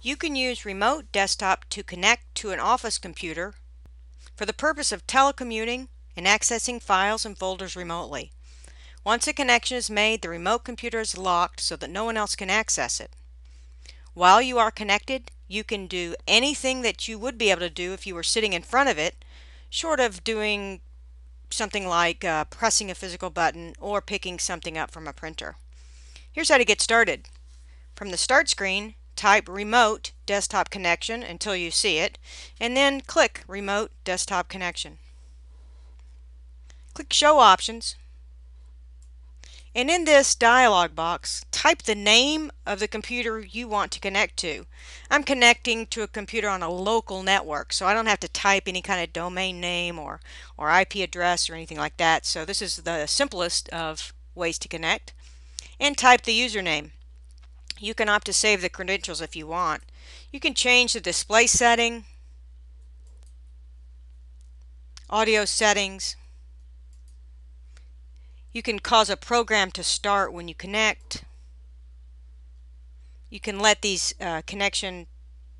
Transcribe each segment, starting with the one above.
You can use remote desktop to connect to an office computer for the purpose of telecommuting and accessing files and folders remotely. Once a connection is made, the remote computer is locked so that no one else can access it. While you are connected, you can do anything that you would be able to do if you were sitting in front of it, short of doing something like uh, pressing a physical button or picking something up from a printer. Here's how to get started. From the start screen, type remote desktop connection until you see it, and then click remote desktop connection. Click show options, and in this dialog box, type the name of the computer you want to connect to. I'm connecting to a computer on a local network, so I don't have to type any kind of domain name or, or IP address or anything like that. So this is the simplest of ways to connect. And type the username. You can opt to save the credentials if you want. You can change the display setting, audio settings, you can cause a program to start when you connect. You can let these uh, connection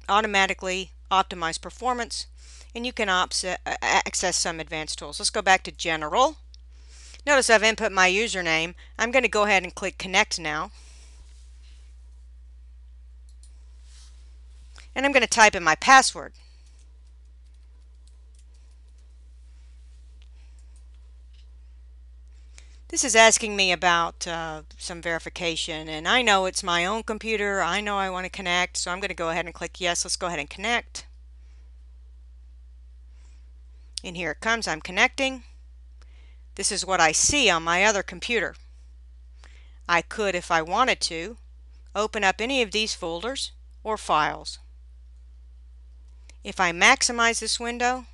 automatically optimize performance and you can uh, access some advanced tools. Let's go back to general. Notice I've input my username. I'm going to go ahead and click connect now. And I'm going to type in my password. This is asking me about uh, some verification and I know it's my own computer. I know I want to connect so I'm going to go ahead and click yes. Let's go ahead and connect. And here it comes. I'm connecting. This is what I see on my other computer. I could, if I wanted to, open up any of these folders or files. If I maximize this window,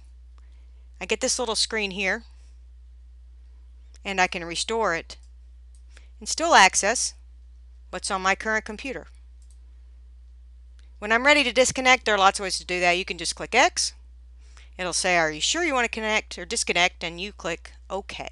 I get this little screen here and I can restore it and still access what's on my current computer. When I'm ready to disconnect, there are lots of ways to do that. You can just click X. It'll say, are you sure you want to connect or disconnect? And you click OK.